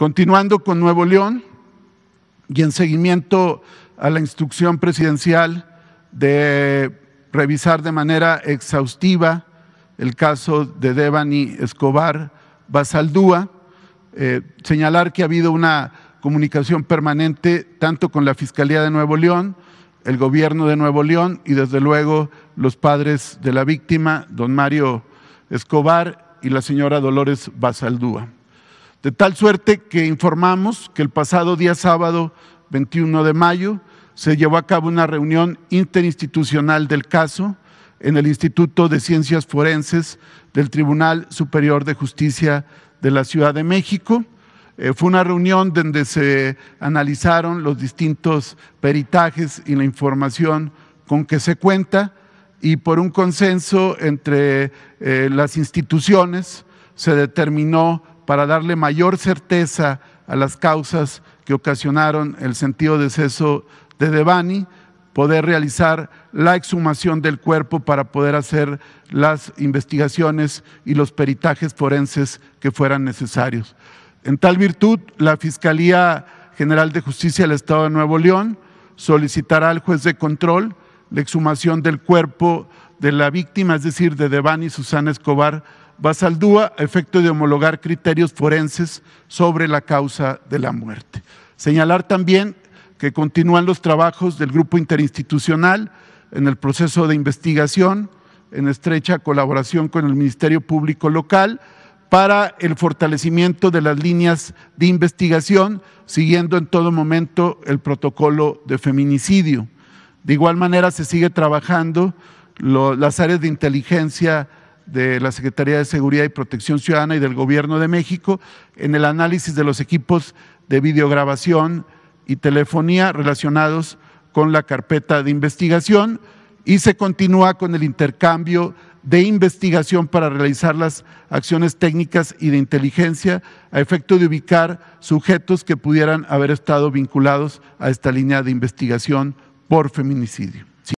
Continuando con Nuevo León y en seguimiento a la instrucción presidencial de revisar de manera exhaustiva el caso de Devani Escobar Basaldúa, eh, señalar que ha habido una comunicación permanente tanto con la Fiscalía de Nuevo León, el gobierno de Nuevo León y desde luego los padres de la víctima, don Mario Escobar y la señora Dolores Basaldúa. De tal suerte que informamos que el pasado día sábado 21 de mayo se llevó a cabo una reunión interinstitucional del caso en el Instituto de Ciencias Forenses del Tribunal Superior de Justicia de la Ciudad de México. Eh, fue una reunión donde se analizaron los distintos peritajes y la información con que se cuenta y por un consenso entre eh, las instituciones se determinó para darle mayor certeza a las causas que ocasionaron el sentido de deceso de Devani, poder realizar la exhumación del cuerpo para poder hacer las investigaciones y los peritajes forenses que fueran necesarios. En tal virtud, la Fiscalía General de Justicia del Estado de Nuevo León solicitará al juez de control la exhumación del cuerpo de la víctima, es decir, de Devani Susana Escobar Basaldúa, a efecto de homologar criterios forenses sobre la causa de la muerte. Señalar también que continúan los trabajos del grupo interinstitucional en el proceso de investigación, en estrecha colaboración con el Ministerio Público Local, para el fortalecimiento de las líneas de investigación, siguiendo en todo momento el protocolo de feminicidio. De igual manera se sigue trabajando las áreas de inteligencia de la Secretaría de Seguridad y Protección Ciudadana y del Gobierno de México en el análisis de los equipos de videograbación y telefonía relacionados con la carpeta de investigación y se continúa con el intercambio de investigación para realizar las acciones técnicas y de inteligencia a efecto de ubicar sujetos que pudieran haber estado vinculados a esta línea de investigación por feminicidio.